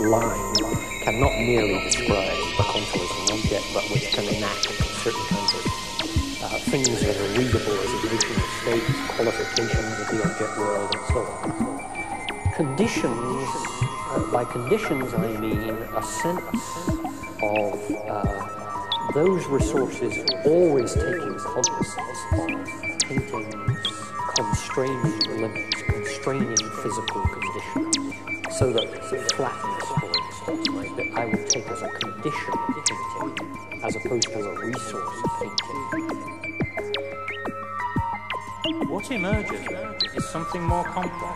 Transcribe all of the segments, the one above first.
line cannot merely describe a contour an object, but which can enact certain kinds of uh, things that are readable as additional states, qualifications of the object world, and so on. Conditions, uh, by conditions I mean a sense of uh, those resources always taking cognizance of painting's constraining limits, constraining physical conditions so that it flatness, for instance, that I would take as a condition of as opposed to a resource of. What emerges is something more complex.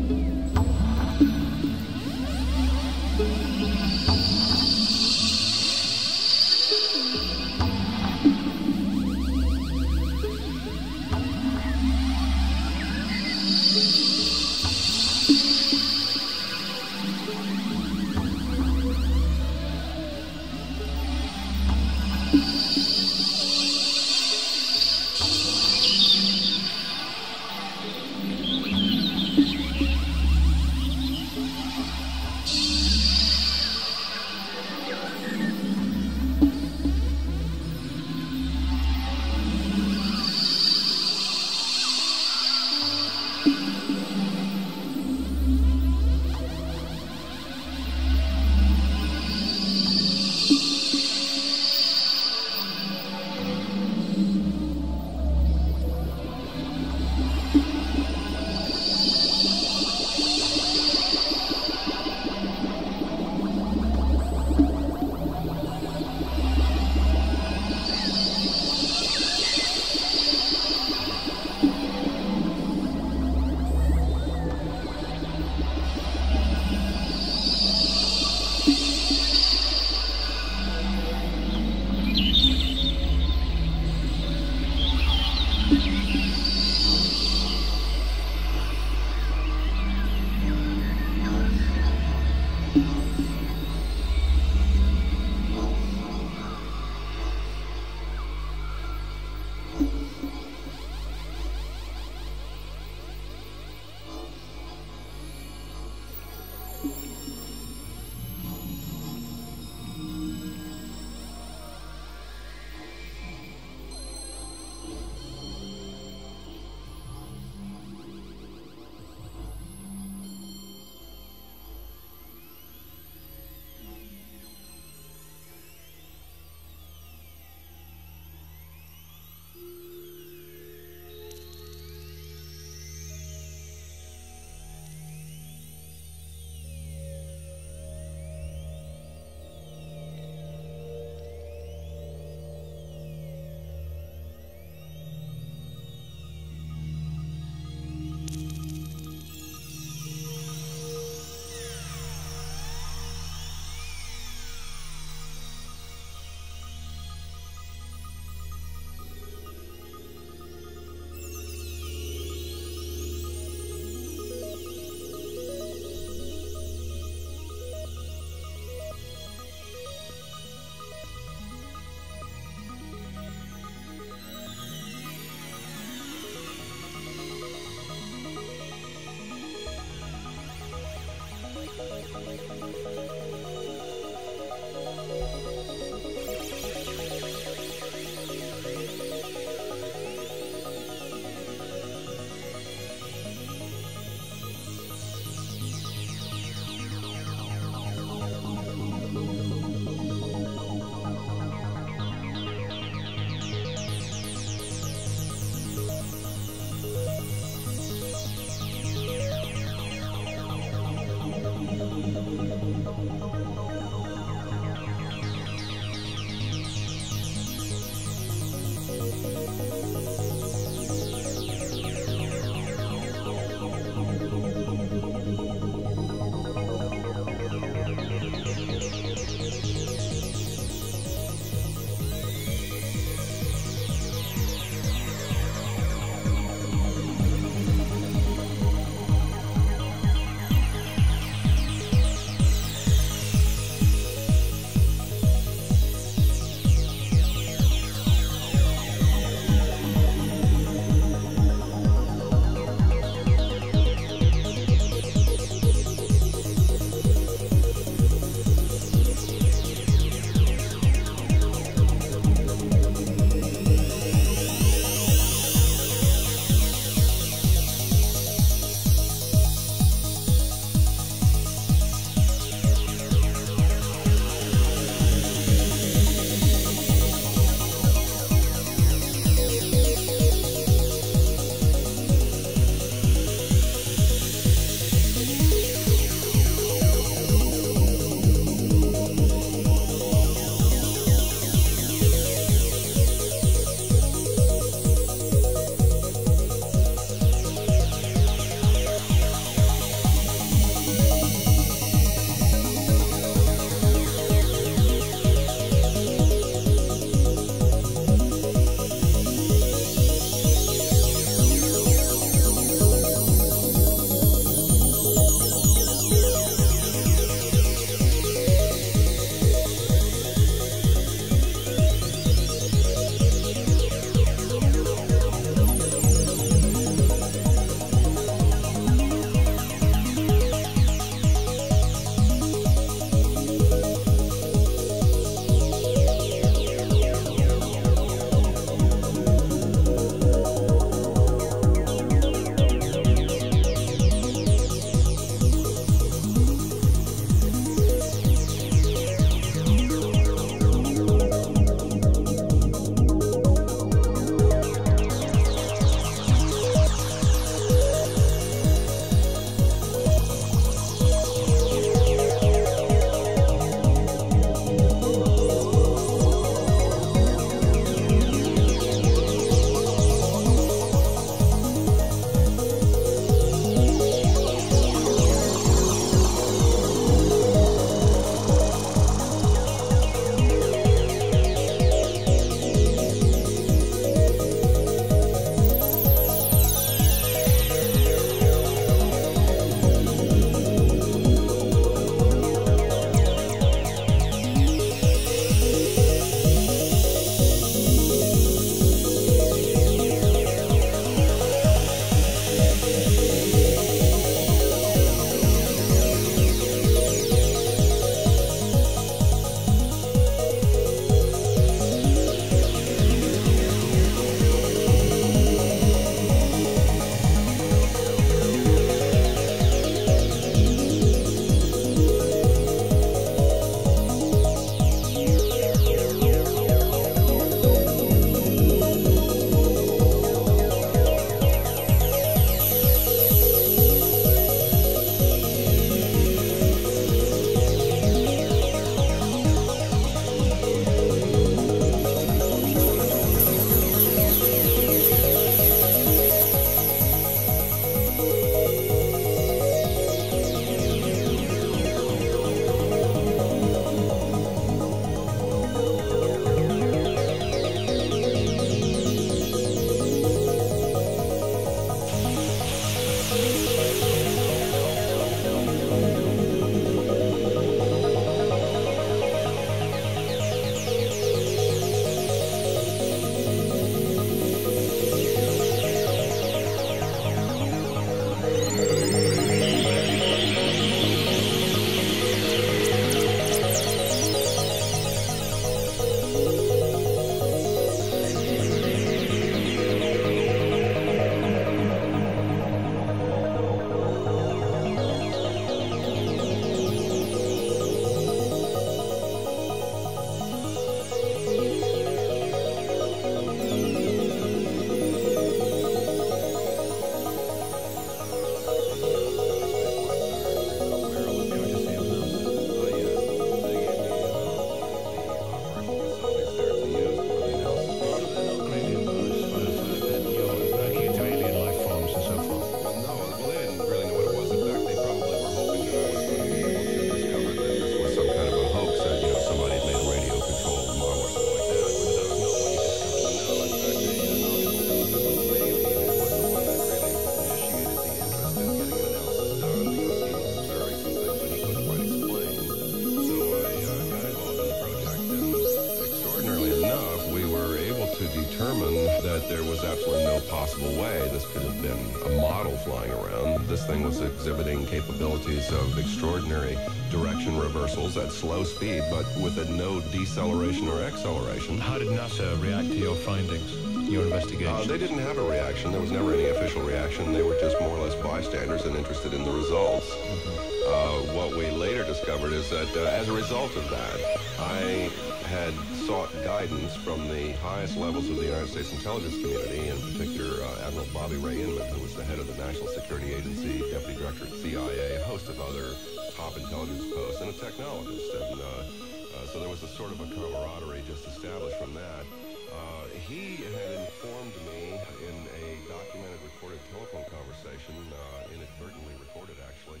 Reversals at slow speed, but with a no deceleration or acceleration. How did NASA react to your findings, your investigation? Uh, they didn't have a reaction. There was never any official reaction. They were just more or less bystanders and interested in the results. Uh, what we later discovered is that uh, as a result of that, I had sought guidance from the highest levels of the United States intelligence community, in particular uh, Admiral Bobby Ray Inman, who was the head of the National Security Agency, deputy director at CIA, a host of other top intelligence posts, and a technologist. And uh, uh, so there was a sort of a camaraderie just established from that. Uh, he had informed me in a documented recorded telephone conversation, uh, inadvertently recorded actually,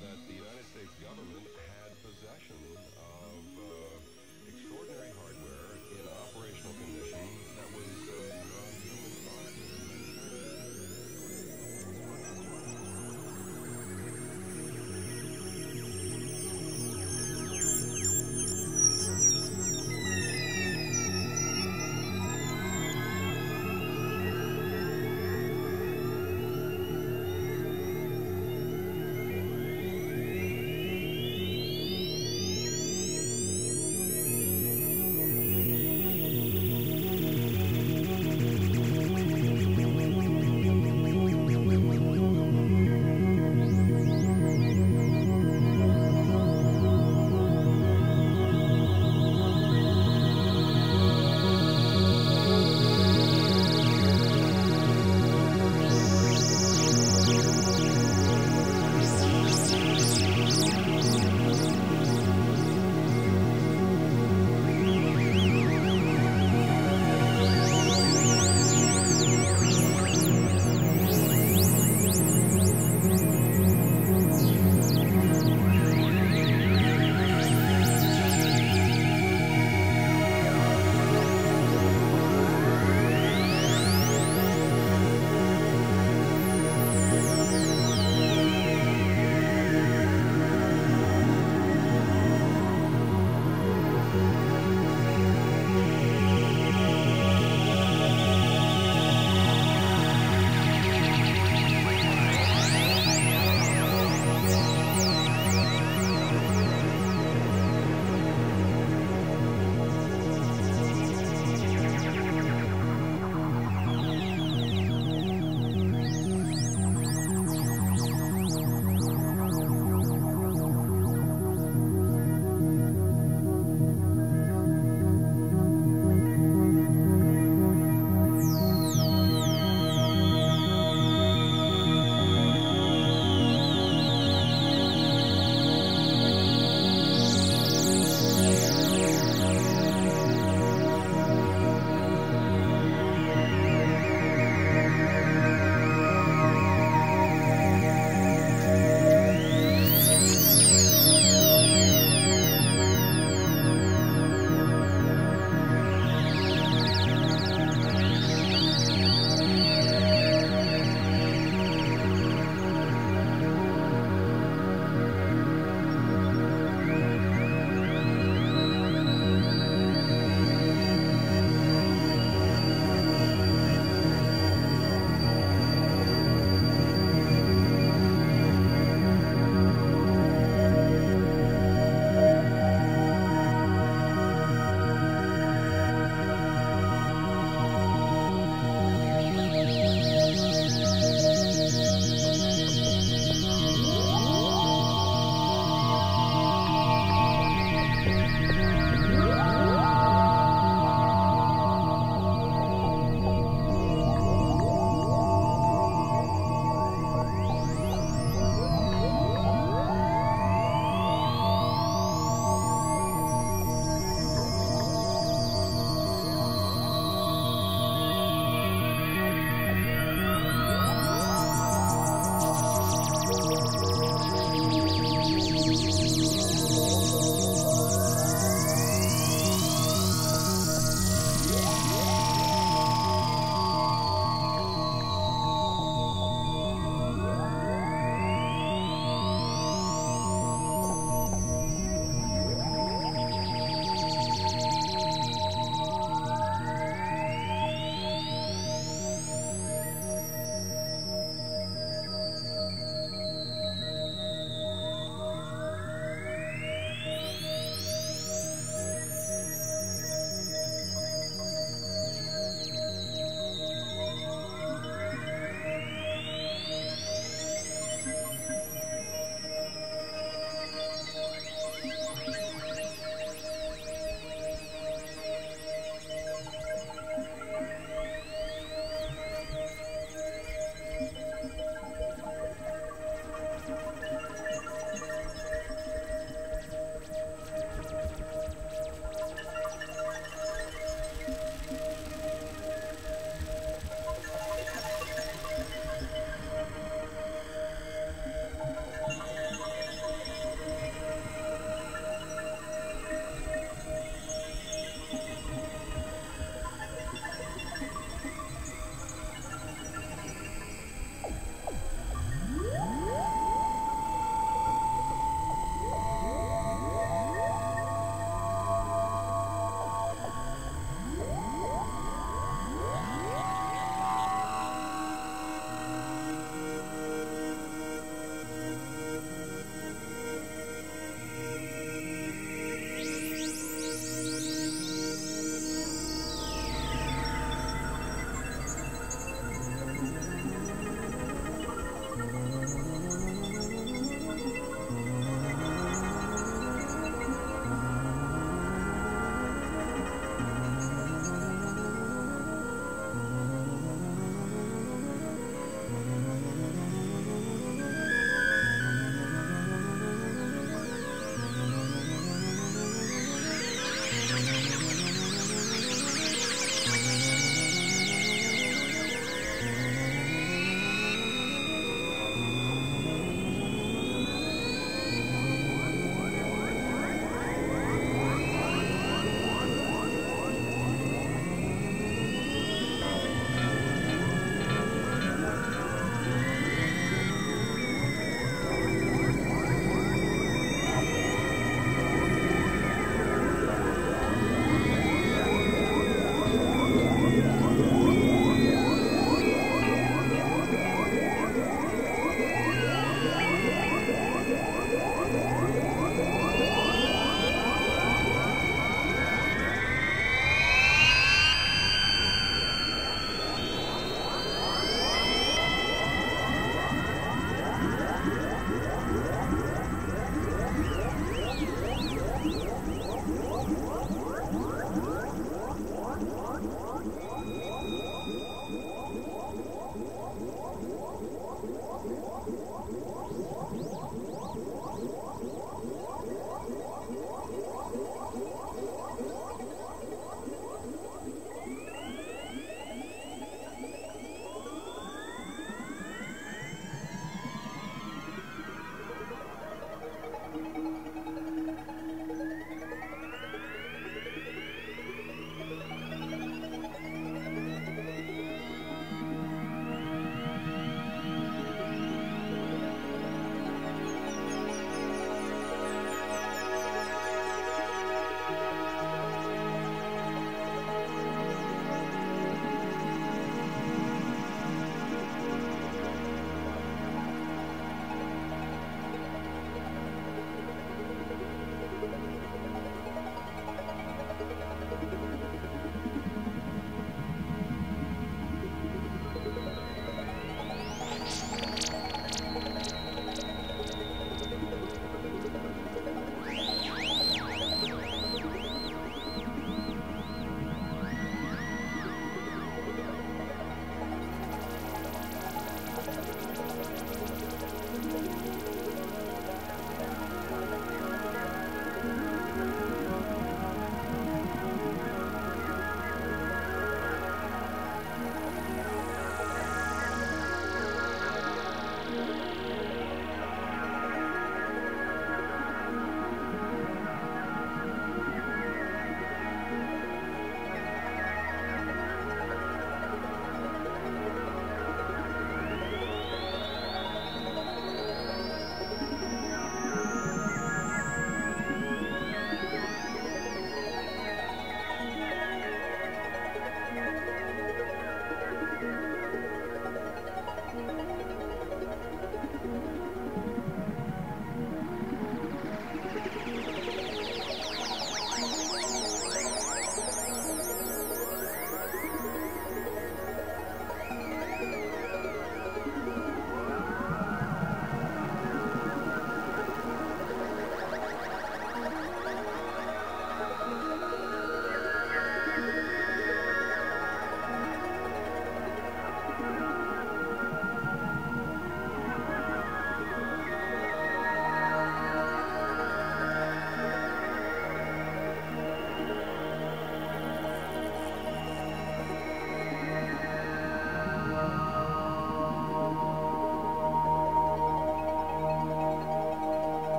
that the United States government